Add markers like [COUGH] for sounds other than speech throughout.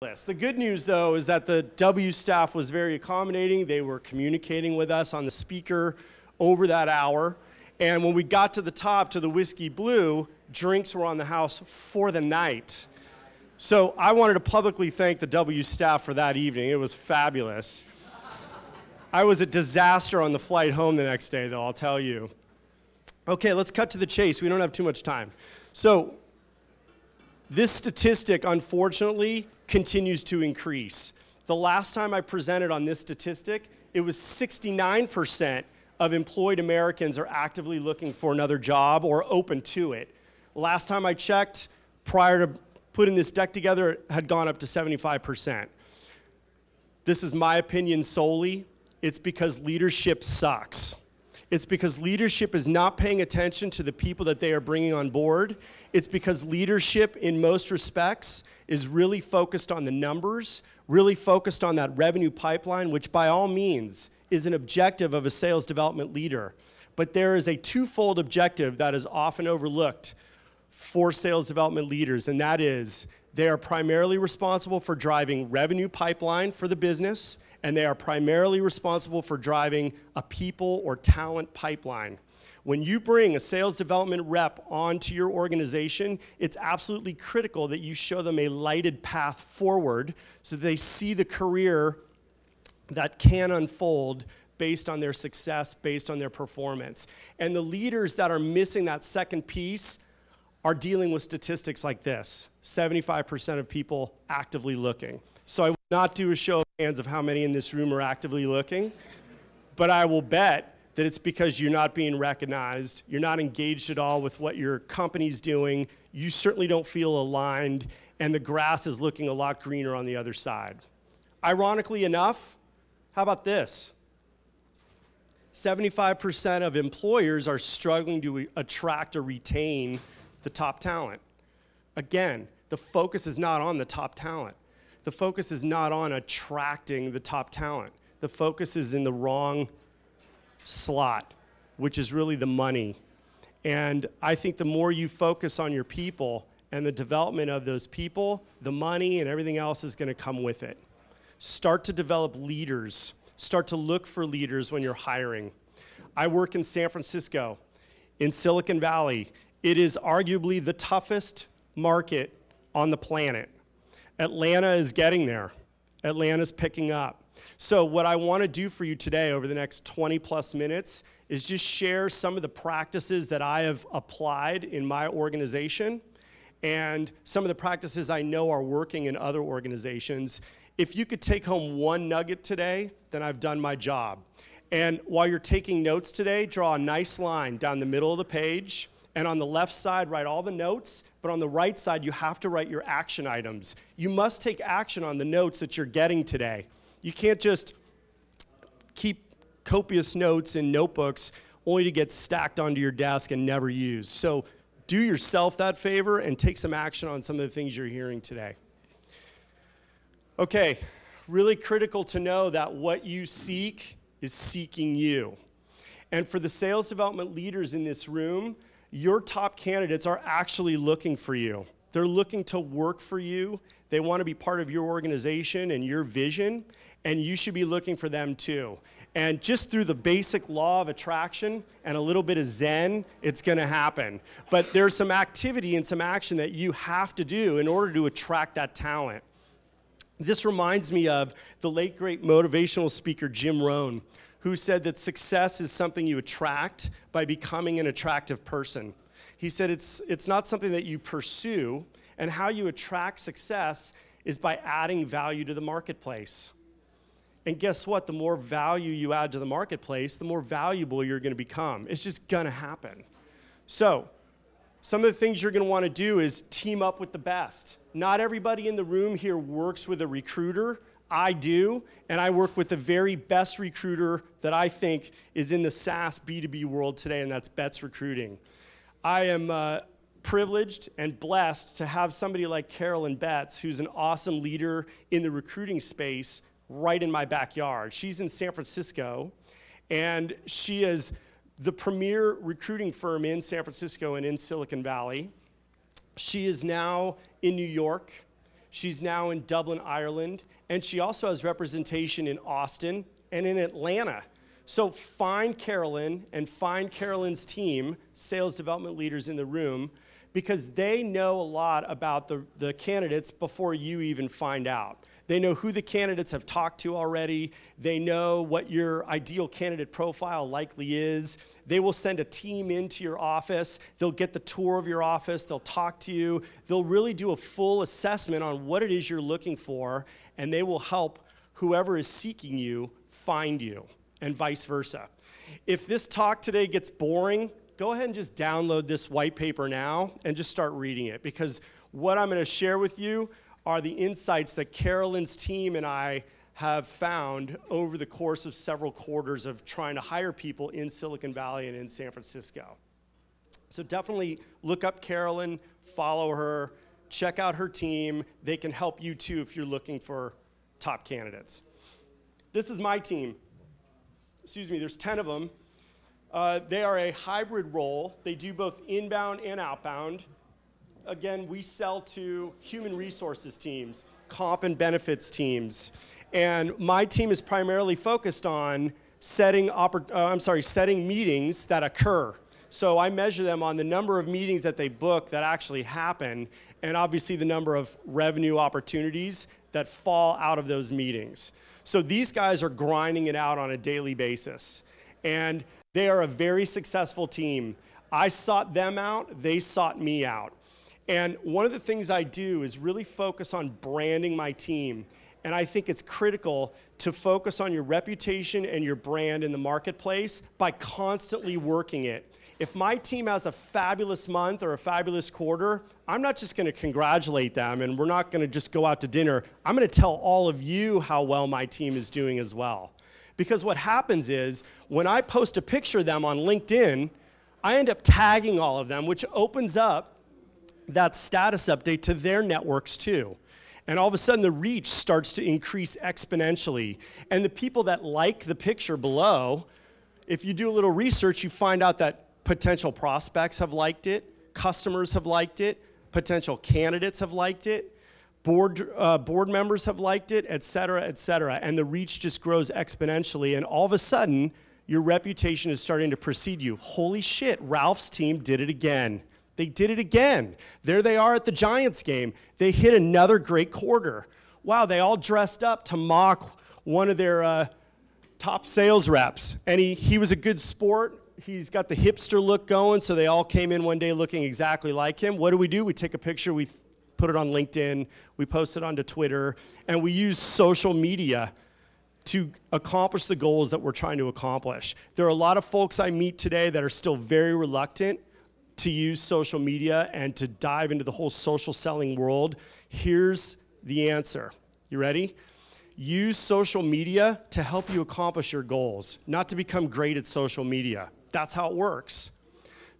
list. The good news, though, is that the W staff was very accommodating. They were communicating with us on the speaker over that hour. And when we got to the top, to the Whiskey Blue, drinks were on the house for the night. So I wanted to publicly thank the W staff for that evening. It was fabulous. I was a disaster on the flight home the next day, though, I'll tell you. Okay, let's cut to the chase. We don't have too much time. So, this statistic, unfortunately, continues to increase. The last time I presented on this statistic, it was 69% of employed Americans are actively looking for another job or open to it. Last time I checked, prior to putting this deck together, it had gone up to 75%. This is my opinion solely. It's because leadership sucks. It's because leadership is not paying attention to the people that they are bringing on board. It's because leadership, in most respects, is really focused on the numbers, really focused on that revenue pipeline, which by all means is an objective of a sales development leader. But there is a twofold objective that is often overlooked for sales development leaders, and that is they are primarily responsible for driving revenue pipeline for the business and they are primarily responsible for driving a people or talent pipeline. When you bring a sales development rep onto your organization, it's absolutely critical that you show them a lighted path forward so they see the career that can unfold based on their success, based on their performance. And the leaders that are missing that second piece are dealing with statistics like this 75% of people actively looking. So I will not do a show of hands of how many in this room are actively looking, but I will bet that it's because you're not being recognized, you're not engaged at all with what your company's doing, you certainly don't feel aligned, and the grass is looking a lot greener on the other side. Ironically enough, how about this? 75% of employers are struggling to attract or retain the top talent. Again, the focus is not on the top talent the focus is not on attracting the top talent. The focus is in the wrong slot, which is really the money. And I think the more you focus on your people and the development of those people, the money and everything else is going to come with it. Start to develop leaders. Start to look for leaders when you're hiring. I work in San Francisco, in Silicon Valley. It is arguably the toughest market on the planet. Atlanta is getting there. Atlanta's picking up. So, what I want to do for you today over the next 20 plus minutes is just share some of the practices that I have applied in my organization and some of the practices I know are working in other organizations. If you could take home one nugget today, then I've done my job. And while you're taking notes today, draw a nice line down the middle of the page and on the left side, write all the notes, but on the right side, you have to write your action items. You must take action on the notes that you're getting today. You can't just keep copious notes in notebooks only to get stacked onto your desk and never used. So do yourself that favor and take some action on some of the things you're hearing today. Okay, really critical to know that what you seek is seeking you. And for the sales development leaders in this room, your top candidates are actually looking for you. They're looking to work for you. They want to be part of your organization and your vision, and you should be looking for them too. And just through the basic law of attraction and a little bit of Zen, it's going to happen. But there's some activity and some action that you have to do in order to attract that talent. This reminds me of the late great motivational speaker Jim Rohn who said that success is something you attract by becoming an attractive person. He said it's, it's not something that you pursue, and how you attract success is by adding value to the marketplace. And guess what? The more value you add to the marketplace, the more valuable you're going to become. It's just going to happen. So, some of the things you're going to want to do is team up with the best. Not everybody in the room here works with a recruiter I do, and I work with the very best recruiter that I think is in the SaaS B2B world today, and that's Betts Recruiting. I am uh, privileged and blessed to have somebody like Carolyn Betts, who's an awesome leader in the recruiting space, right in my backyard. She's in San Francisco, and she is the premier recruiting firm in San Francisco and in Silicon Valley. She is now in New York She's now in Dublin, Ireland, and she also has representation in Austin and in Atlanta. So find Carolyn and find Carolyn's team, sales development leaders in the room, because they know a lot about the, the candidates before you even find out. They know who the candidates have talked to already. They know what your ideal candidate profile likely is. They will send a team into your office. They'll get the tour of your office. They'll talk to you. They'll really do a full assessment on what it is you're looking for, and they will help whoever is seeking you find you, and vice versa. If this talk today gets boring, go ahead and just download this white paper now and just start reading it because what I'm going to share with you are the insights that Carolyn's team and I have found over the course of several quarters of trying to hire people in Silicon Valley and in San Francisco. So definitely look up Carolyn, follow her, check out her team. They can help you too if you're looking for top candidates. This is my team. Excuse me, there's 10 of them. Uh, they are a hybrid role. They do both inbound and outbound again, we sell to human resources teams, comp and benefits teams. And my team is primarily focused on setting, uh, I'm sorry, setting meetings that occur. So I measure them on the number of meetings that they book that actually happen, and obviously the number of revenue opportunities that fall out of those meetings. So these guys are grinding it out on a daily basis. And they are a very successful team. I sought them out, they sought me out. And one of the things I do is really focus on branding my team. And I think it's critical to focus on your reputation and your brand in the marketplace by constantly working it. If my team has a fabulous month or a fabulous quarter, I'm not just going to congratulate them and we're not going to just go out to dinner. I'm going to tell all of you how well my team is doing as well. Because what happens is when I post a picture of them on LinkedIn, I end up tagging all of them, which opens up that status update to their networks too. And all of a sudden, the reach starts to increase exponentially. And the people that like the picture below, if you do a little research, you find out that potential prospects have liked it, customers have liked it, potential candidates have liked it, board, uh, board members have liked it, et cetera, et cetera. And the reach just grows exponentially. And all of a sudden, your reputation is starting to precede you. Holy shit, Ralph's team did it again. They did it again. There they are at the Giants game. They hit another great quarter. Wow, they all dressed up to mock one of their uh, top sales reps. And he, he was a good sport. He's got the hipster look going, so they all came in one day looking exactly like him. What do we do? We take a picture, we put it on LinkedIn, we post it onto Twitter, and we use social media to accomplish the goals that we're trying to accomplish. There are a lot of folks I meet today that are still very reluctant to use social media and to dive into the whole social selling world, here's the answer. You ready? Use social media to help you accomplish your goals, not to become great at social media. That's how it works.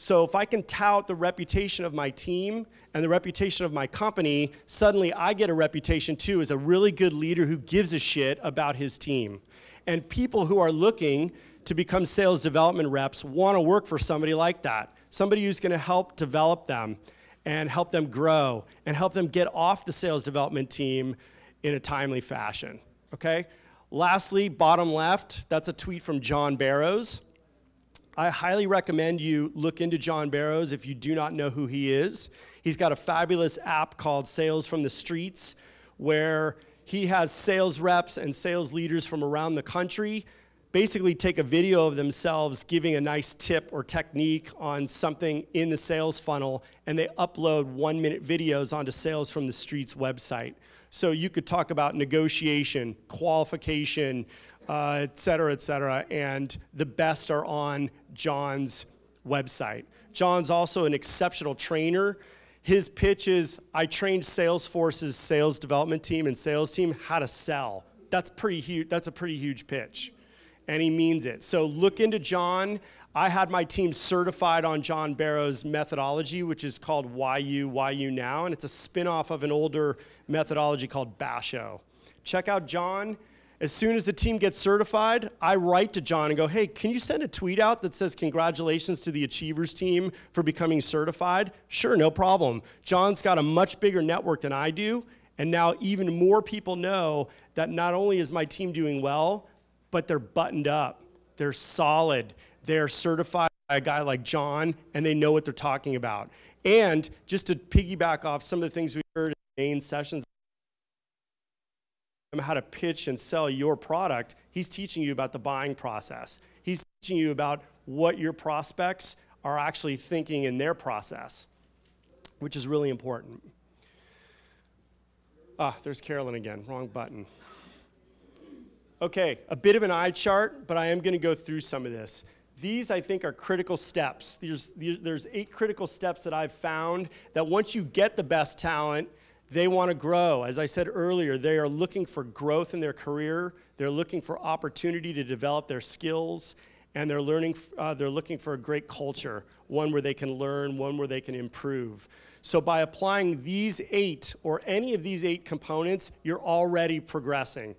So if I can tout the reputation of my team and the reputation of my company, suddenly I get a reputation too as a really good leader who gives a shit about his team. And people who are looking to become sales development reps want to work for somebody like that somebody who's going to help develop them and help them grow and help them get off the sales development team in a timely fashion. Okay? Lastly, bottom left, that's a tweet from John Barrows. I highly recommend you look into John Barrows if you do not know who he is. He's got a fabulous app called Sales from the Streets where he has sales reps and sales leaders from around the country basically take a video of themselves giving a nice tip or technique on something in the sales funnel, and they upload one minute videos onto Sales from the Streets website. So you could talk about negotiation, qualification, uh, et cetera, et cetera, and the best are on John's website. John's also an exceptional trainer. His pitch is I trained Salesforce's sales development team and sales team how to sell. That's pretty huge. That's a pretty huge pitch and he means it. So look into John. I had my team certified on John Barrow's methodology, which is called Why You, Why You Now, and it's a spin-off of an older methodology called Basho. Check out John. As soon as the team gets certified, I write to John and go, hey, can you send a tweet out that says congratulations to the Achievers team for becoming certified? Sure, no problem. John's got a much bigger network than I do, And now even more people know that not only is my team doing well, but they're buttoned up, they're solid, they're certified by a guy like John, and they know what they're talking about. And just to piggyback off some of the things we heard in the main sessions, how to pitch and sell your product, he's teaching you about the buying process. He's teaching you about what your prospects are actually thinking in their process, which is really important. Ah, there's Carolyn again, wrong button. Okay, a bit of an eye chart, but I am going to go through some of this. These, I think, are critical steps. There's, there's eight critical steps that I've found that once you get the best talent, they want to grow. As I said earlier, they are looking for growth in their career. They're looking for opportunity to develop their skills, and they're learning. Uh, they're looking for a great culture, one where they can learn, one where they can improve. So by applying these eight or any of these eight components, you're already progressing.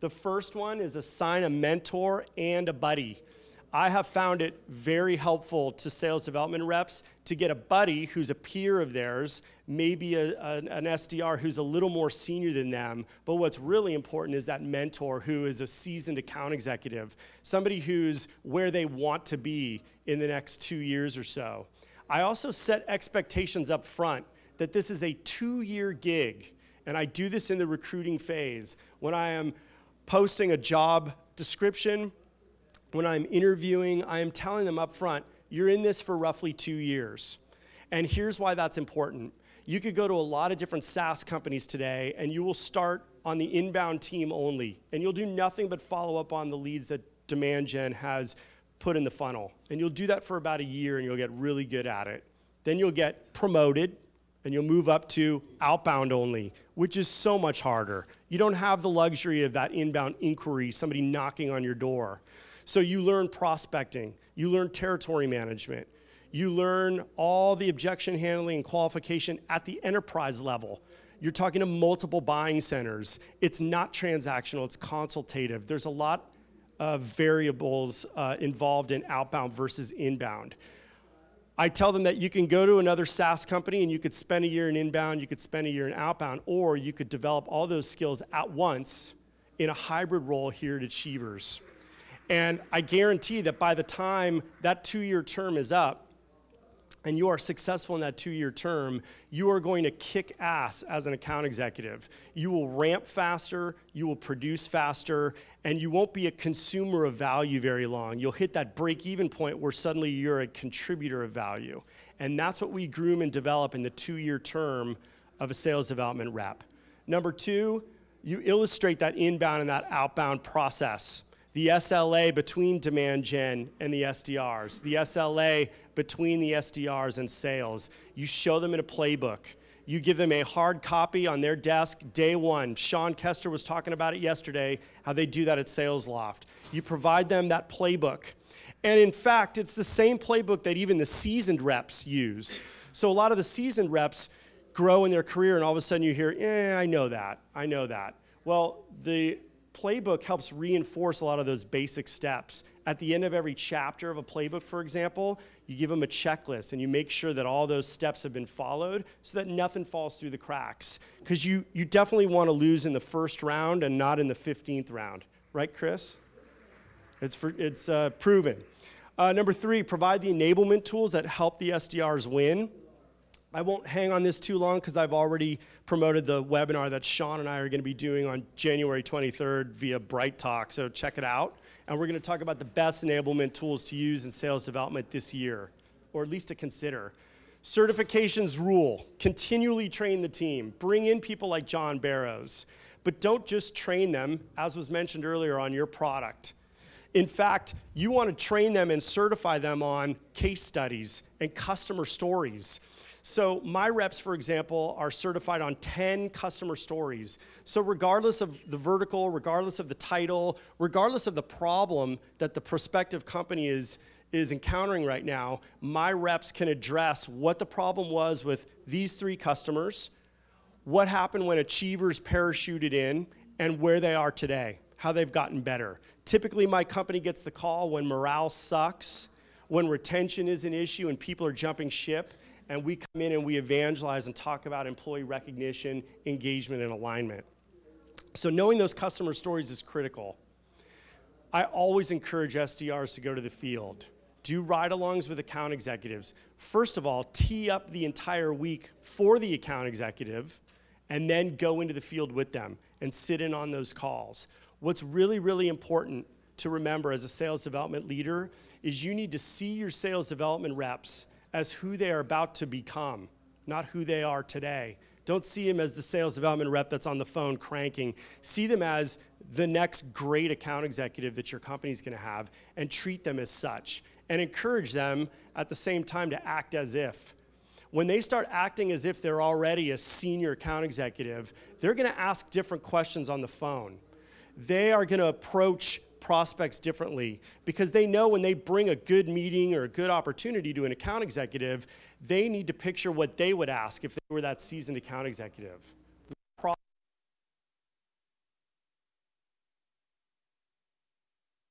The first one is assign a mentor and a buddy. I have found it very helpful to sales development reps to get a buddy who's a peer of theirs, maybe a, a, an SDR who's a little more senior than them. But what's really important is that mentor who is a seasoned account executive, somebody who's where they want to be in the next two years or so. I also set expectations up front that this is a two year gig, and I do this in the recruiting phase. When I am posting a job description, when I'm interviewing, I am telling them up front, you're in this for roughly two years. And here's why that's important. You could go to a lot of different SaaS companies today, and you will start on the inbound team only, and you'll do nothing but follow up on the leads that Demand Gen has put in the funnel. And you'll do that for about a year, and you'll get really good at it. Then you'll get promoted, and you'll move up to outbound only, which is so much harder. You don't have the luxury of that inbound inquiry, somebody knocking on your door. So you learn prospecting, you learn territory management, you learn all the objection handling and qualification at the enterprise level. You're talking to multiple buying centers. It's not transactional, it's consultative. There's a lot of variables uh, involved in outbound versus inbound. I tell them that you can go to another SaaS company and you could spend a year in inbound, you could spend a year in outbound, or you could develop all those skills at once in a hybrid role here at Achievers. And I guarantee that by the time that two year term is up, and you are successful in that two year term, you are going to kick ass as an account executive. You will ramp faster, you will produce faster, and you won't be a consumer of value very long. You'll hit that break even point where suddenly you're a contributor of value. And that's what we groom and develop in the two year term of a sales development rep. Number two, you illustrate that inbound and that outbound process the SLA between demand gen and the SDRs, the SLA between the SDRs and sales. You show them in a playbook. You give them a hard copy on their desk day one. Sean Kester was talking about it yesterday, how they do that at SalesLoft. You provide them that playbook. And in fact, it's the same playbook that even the seasoned reps use. So a lot of the seasoned reps grow in their career, and all of a sudden you hear, eh, I know that, I know that. Well, the playbook helps reinforce a lot of those basic steps. At the end of every chapter of a playbook, for example, you give them a checklist and you make sure that all those steps have been followed so that nothing falls through the cracks. Because you, you definitely want to lose in the first round and not in the 15th round. Right, Chris? It's, for, it's uh, proven. Uh, number three, provide the enablement tools that help the SDRs win. I won't hang on this too long because I've already promoted the webinar that Sean and I are going to be doing on January 23rd via BrightTalk, so check it out. And we're going to talk about the best enablement tools to use in sales development this year, or at least to consider. Certifications rule continually train the team, bring in people like John Barrows, but don't just train them, as was mentioned earlier, on your product. In fact, you want to train them and certify them on case studies and customer stories. So my reps, for example, are certified on 10 customer stories. So regardless of the vertical, regardless of the title, regardless of the problem that the prospective company is, is encountering right now, my reps can address what the problem was with these three customers, what happened when achievers parachuted in, and where they are today, how they've gotten better. Typically, my company gets the call when morale sucks, when retention is an issue and people are jumping ship, and we come in and we evangelize and talk about employee recognition, engagement, and alignment. So, knowing those customer stories is critical. I always encourage SDRs to go to the field. Do ride alongs with account executives. First of all, tee up the entire week for the account executive and then go into the field with them and sit in on those calls. What's really, really important to remember as a sales development leader is you need to see your sales development reps as who they are about to become, not who they are today. Don't see them as the sales development rep that's on the phone cranking. See them as the next great account executive that your company's going to have and treat them as such and encourage them at the same time to act as if. When they start acting as if they're already a senior account executive, they're going to ask different questions on the phone. They are going to approach prospects differently because they know when they bring a good meeting or a good opportunity to an account executive, they need to picture what they would ask if they were that seasoned account executive.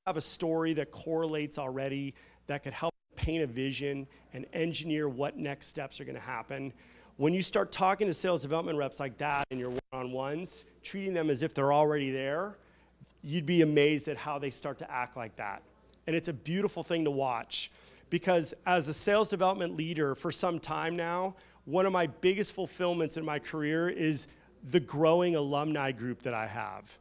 Have a story that correlates already that could help paint a vision and engineer what next steps are going to happen. When you start talking to sales development reps like that in your one on ones, treating them as if they're already there, you'd be amazed at how they start to act like that. And it's a beautiful thing to watch because as a sales development leader for some time now, one of my biggest fulfillments in my career is the growing alumni group that I have.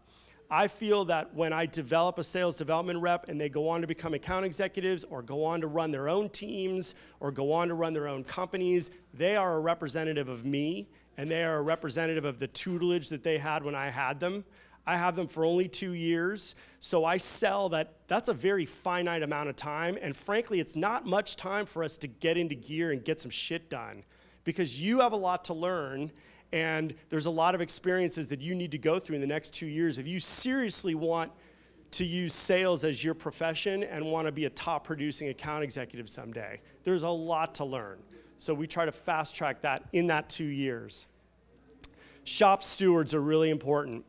I feel that when I develop a sales development rep and they go on to become account executives or go on to run their own teams or go on to run their own companies, they are a representative of me and they are a representative of the tutelage that they had when I had them. I have them for only two years. So I sell that. That's a very finite amount of time. And frankly, it's not much time for us to get into gear and get some shit done because you have a lot to learn. And there's a lot of experiences that you need to go through in the next two years. If you seriously want to use sales as your profession and want to be a top producing account executive someday, there's a lot to learn. So we try to fast track that in that two years. Shop stewards are really important.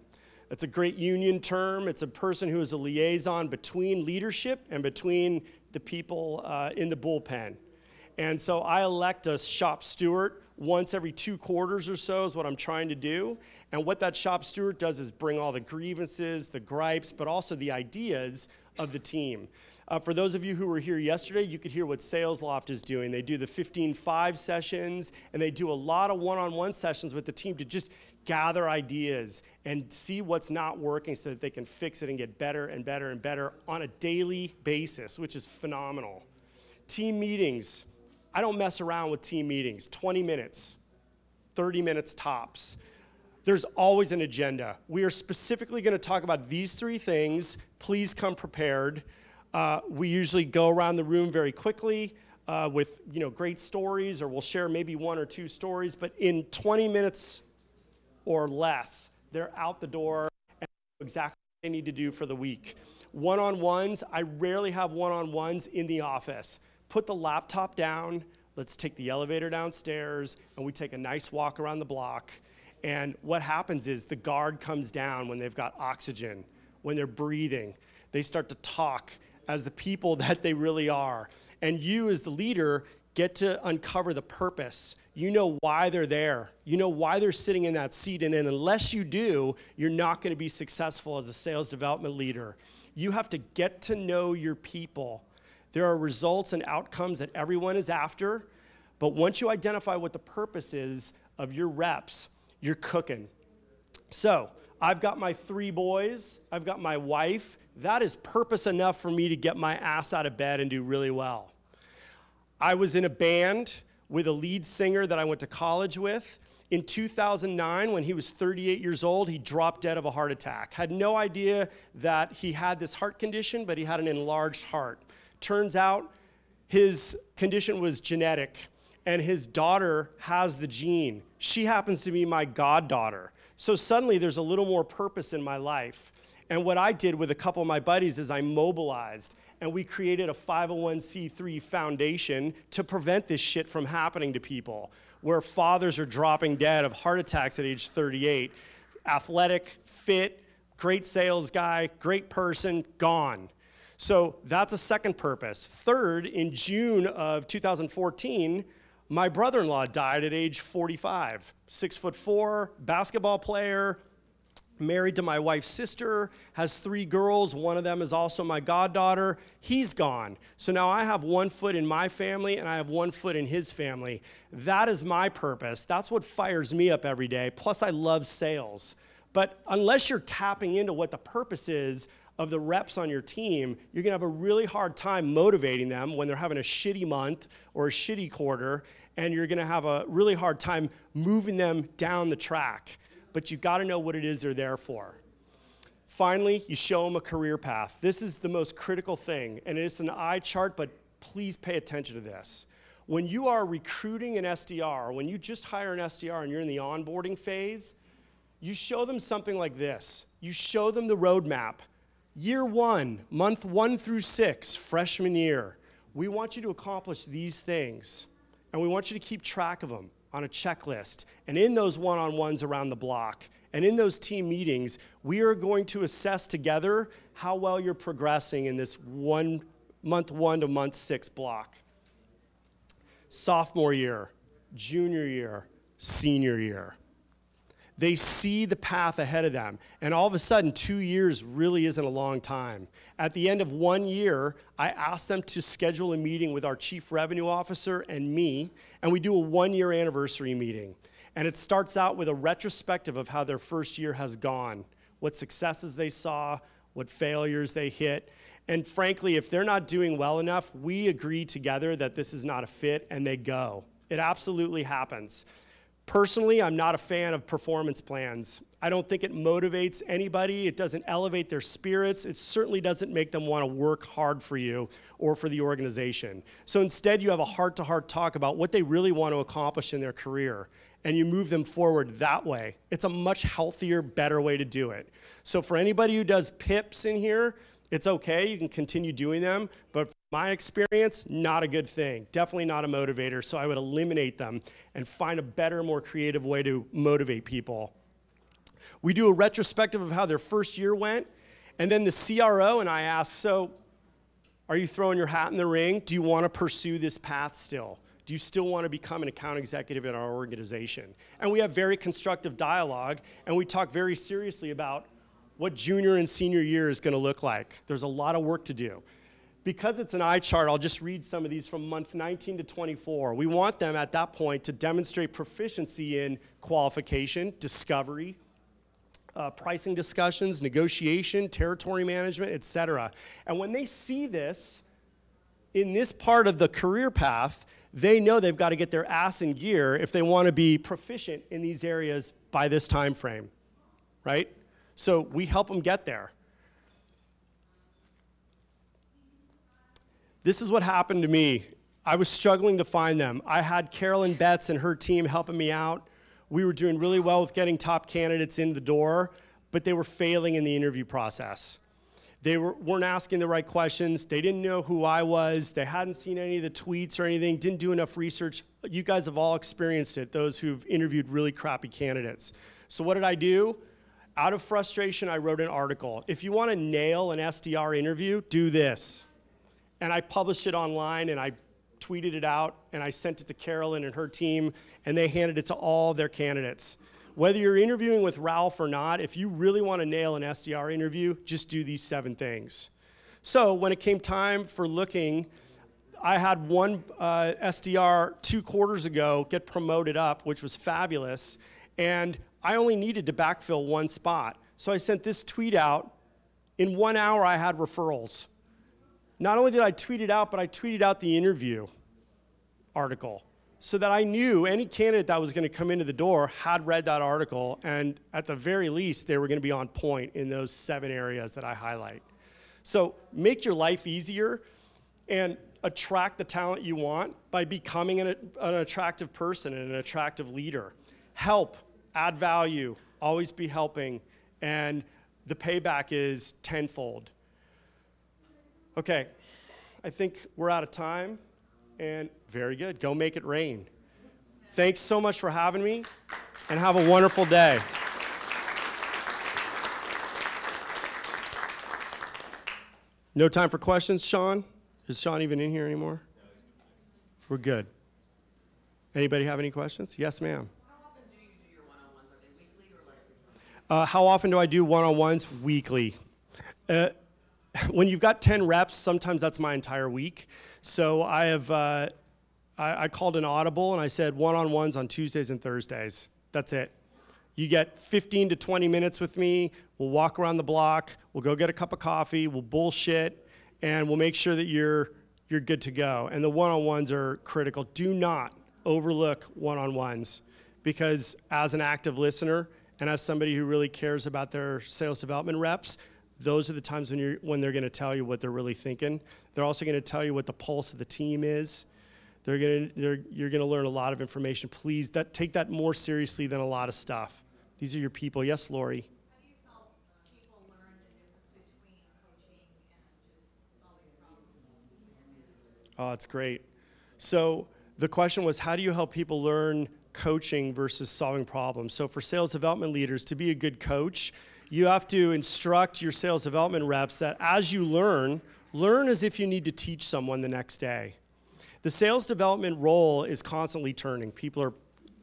It's a great union term. It's a person who is a liaison between leadership and between the people uh, in the bullpen. And so I elect a shop steward once every two quarters or so, is what I'm trying to do. And what that shop steward does is bring all the grievances, the gripes, but also the ideas of the team. Uh, for those of you who were here yesterday, you could hear what SalesLoft is doing. They do the 15 5 sessions, and they do a lot of one on one sessions with the team to just gather ideas and see what's not working so that they can fix it and get better and better and better on a daily basis, which is phenomenal. Team meetings. I don't mess around with team meetings. 20 minutes, 30 minutes tops. There's always an agenda. We are specifically going to talk about these three things. Please come prepared. Uh, we usually go around the room very quickly. Uh, with you know great stories, or we'll share maybe one or two stories. But in 20 minutes or less, they're out the door and know exactly what they need to do for the week. One on ones, I rarely have one on ones in the office. Put the laptop down, let's take the elevator downstairs, and we take a nice walk around the block. And what happens is the guard comes down when they've got oxygen, when they're breathing. They start to talk as the people [LAUGHS] that they really are. And you, as the leader, get to uncover the purpose. You know why they're there. You know why they're sitting in that seat. And unless you do, you're not going to be successful as a sales development leader. You have to get to know your people. There are results and outcomes that everyone is after. But once you identify what the purpose is of your reps, you're cooking. So, I've got my three boys, I've got my wife. That is purpose enough for me to get my ass out of bed and do really well. I was in a band with a lead singer that I went to college with. In 2009, when he was 38 years old, he dropped dead of a heart attack. Had no idea that he had this heart condition, but he had an enlarged heart. Turns out his condition was genetic, and his daughter has the gene. She happens to be my goddaughter. So suddenly there's a little more purpose in my life. And what I did with a couple of my buddies is I mobilized and we created a 501c3 foundation to prevent this shit from happening to people, where fathers are dropping dead of heart attacks at age 38. Athletic, fit, great sales guy, great person, gone. So that's a second purpose. Third, in June of 2014, My brother in law died at age 45, six foot four, basketball player, married to my wife's sister, has three girls. One of them is also my goddaughter. He's gone. So now I have one foot in my family and I have one foot in his family. That is my purpose. That's what fires me up every day. Plus, I love sales. But unless you're tapping into what the purpose is of the reps on your team, you're gonna have a really hard time motivating them when they're having a shitty month or a shitty quarter, and you're gonna have a really hard time moving them down the track but you've got to know what it is they're there for. Finally, you show them a career path. This is the most critical thing, and it's an eye chart, but please pay attention to this. When you are recruiting an SDR, when you just hire an SDR and you're in the onboarding phase, you show them something like this. You show them the roadmap. Year one, month one through six, freshman year, we want you to accomplish these things, and we want you to keep track of them on a checklist. And in those one on ones around the block and in those team meetings, we are going to assess together how well you're progressing in this one month one to month six block. Sophomore year, junior year, senior year. They see the path ahead of them. And all of a sudden, two years really isn't a long time. At the end of one year, I ask them to schedule a meeting with our chief revenue officer and me, and we do a one year anniversary meeting. And it starts out with a retrospective of how their first year has gone, what successes they saw, what failures they hit. And frankly, if they're not doing well enough, we agree together that this is not a fit and they go. It absolutely happens. Personally, I'm not a fan of performance plans. I don't think it motivates anybody. It doesn't elevate their spirits. It certainly doesn't make them want to work hard for you or for the organization. So instead, you have a heart to heart talk about what they really want to accomplish in their career, and you move them forward that way. It's a much healthier, better way to do it. So for anybody who does PIPs in here, it's okay. You can continue doing them, but my experience, not a good thing. Definitely not a motivator. So I would eliminate them and find a better, more creative way to motivate people. We do a retrospective of how their first year went. And then the CRO and I ask, so are you throwing your hat in the ring? Do you want to pursue this path still? Do you still want to become an account executive in our organization? And we have very constructive dialogue and we talk very seriously about what junior and senior year is going to look like. There's a lot of work to do because it's an eye chart, I'll just read some of these from month 19 to 24. We want them at that point to demonstrate proficiency in qualification, discovery, uh, pricing discussions, negotiation, territory management, et cetera. And when they see this in this part of the career path, they know they've got to get their ass in gear if they want to be proficient in these areas by this time frame, right? So we help them get there. This is what happened to me. I was struggling to find them. I had Carolyn Betts and her team helping me out. We were doing really well with getting top candidates in the door, but they were failing in the interview process. They were, weren't asking the right questions. They didn't know who I was. They hadn't seen any of the tweets or anything, didn't do enough research. You guys have all experienced it, those who've interviewed really crappy candidates. So, what did I do? Out of frustration, I wrote an article. If you want to nail an SDR interview, do this and I published it online and I tweeted it out and I sent it to Carolyn and her team and they handed it to all their candidates. Whether you're interviewing with Ralph or not, if you really want to nail an SDR interview, just do these seven things. So when it came time for looking, I had one uh, SDR two quarters ago get promoted up, which was fabulous, and I only needed to backfill one spot. So I sent this tweet out. In one hour, I had referrals. Not only did I tweet it out, but I tweeted out the interview article so that I knew any candidate that was going to come into the door had read that article, and at the very least, they were going to be on point in those seven areas that I highlight. So make your life easier and attract the talent you want by becoming an, an attractive person and an attractive leader. Help, add value, always be helping, and the payback is tenfold. Okay, I think we're out of time, and very good. Go make it rain. Thanks so much for having me, and have a wonderful day. No time for questions, Sean? Is Sean even in here anymore? We're good. Anybody have any questions? Yes, ma'am. How often do you do your one-on-ones? Are they weekly or less frequent? Uh, how often do I do one on ones? Weekly. Uh, [LAUGHS] when you've got 10 reps, sometimes that's my entire week. So I have, uh, I, I called an audible and I said one on ones on Tuesdays and Thursdays. That's it. You get 15 to 20 minutes with me. We'll walk around the block. We'll go get a cup of coffee. We'll bullshit, and we'll make sure that you're you're good to go. And the one-on-ones are critical. Do not overlook one-on-ones because as an active listener and as somebody who really cares about their sales development reps, those are the times when you're when they're going to tell you what they're really thinking. They're also going to tell you what the pulse of the team is. They're going to they're, you're going to learn a lot of information. Please that take that more seriously than a lot of stuff. These are your people. Yes, Lori. How do you help uh, people learn between coaching and solving problems? Oh, that's great. So the question was, how do you help people learn coaching versus solving problems? So for sales development leaders, to be a good coach, you have to instruct your sales development reps that as you learn, learn as if you need to teach someone the next day. The sales development role is constantly turning. People are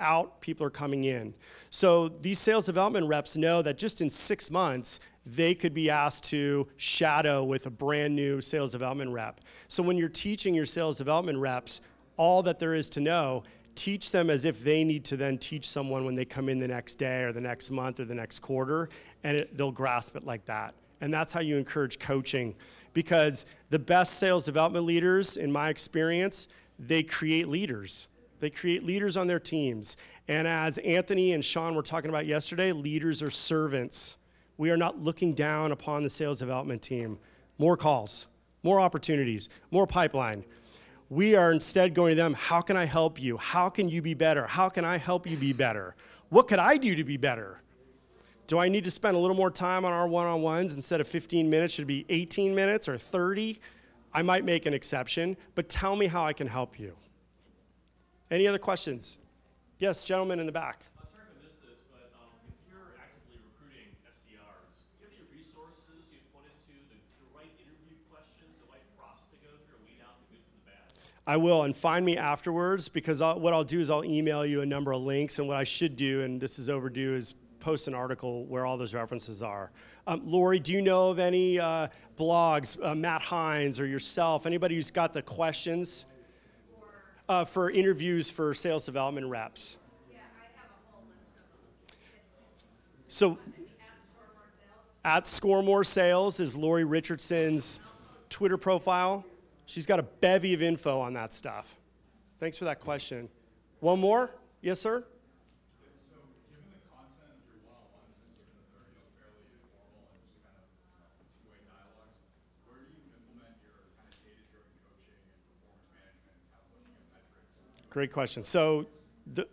out, people are coming in. So these sales development reps know that just in six months, they could be asked to shadow with a brand new sales development rep. So when you're teaching your sales development reps all that there is to know, teach them as if they need to then teach someone when they come in the next day or the next month or the next quarter, and it, they'll grasp it like that. And that's how you encourage coaching. Because the best sales development leaders, in my experience, they create leaders. They create leaders on their teams. And as Anthony and Sean were talking about yesterday, leaders are servants. We are not looking down upon the sales development team. More calls, more opportunities, more pipeline. We are instead going to them, how can I help you? How can you be better? How can I help you be better? What could I do to be better? Do I need to spend a little more time on our one on ones instead of 15 minutes? Should it be 18 minutes or 30? I might make an exception, but tell me how I can help you. Any other questions? Yes, gentlemen in the back. I'm sorry if I missed this, but um, if you're actively recruiting SDRs, do you have any resources you can point us to, the, the right interview questions, the right process to go through, to weed out the good from the bad? I will, and find me afterwards because I'll, what I'll do is I'll email you a number of links, and what I should do, and this is overdue, is post an article where all those references are. Um, Lori, do you know of any uh, blogs, uh, Matt Heinz or yourself, anybody who's got the questions uh, for interviews for sales development reps? Yeah, I have a whole list of them. So Maybe ask for more sales. at Score More Sales is Lori Richardson's Twitter profile. She's got a bevy of info on that stuff. Thanks for that question. One more? Yes, sir? So, given the content of your one-on-ones is sort of they're, you know, fairly informal and just kind of you know, two-way dialogues, where do you implement your kind of data-driven coaching and performance management, kind of looking at metrics? Great question. So the,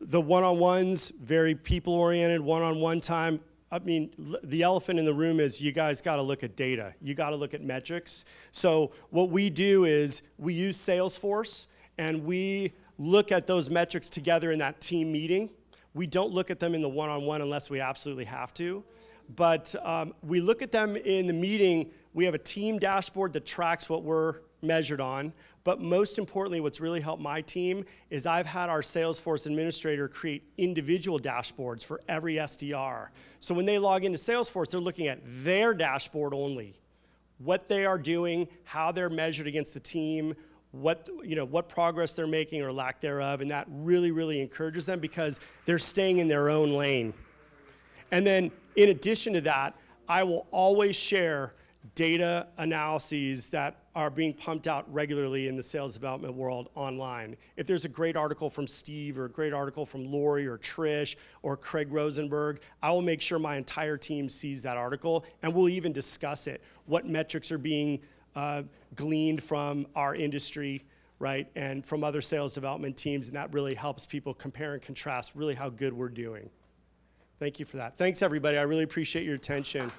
the one-on-ones, very people-oriented, one-on-one time. I mean, the elephant in the room is you guys got to look at data. You got to look at metrics. So what we do is we use Salesforce and we look at those metrics together in that team meeting. We don't look at them in the one-on-one unless we absolutely have to. But um, we look at them in the meeting. We have a team dashboard that tracks what we're measured on. But most importantly, what's really helped my team is I've had our Salesforce administrator create individual dashboards for every SDR. So when they log into Salesforce, they're looking at their dashboard only, what they are doing, how they're measured against the team, what you know, what progress they're making or lack thereof, and that really, really encourages them because they're staying in their own lane. And then, in addition to that, I will always share data analyses that are being pumped out regularly in the sales development world online. If there's a great article from Steve or a great article from Lori or Trish or Craig Rosenberg, I will make sure my entire team sees that article and we'll even discuss it. What metrics are being uh, gleaned from our industry, right, and from other sales development teams, and that really helps people compare and contrast really how good we're doing. Thank you for that. Thanks, everybody. I really appreciate your attention.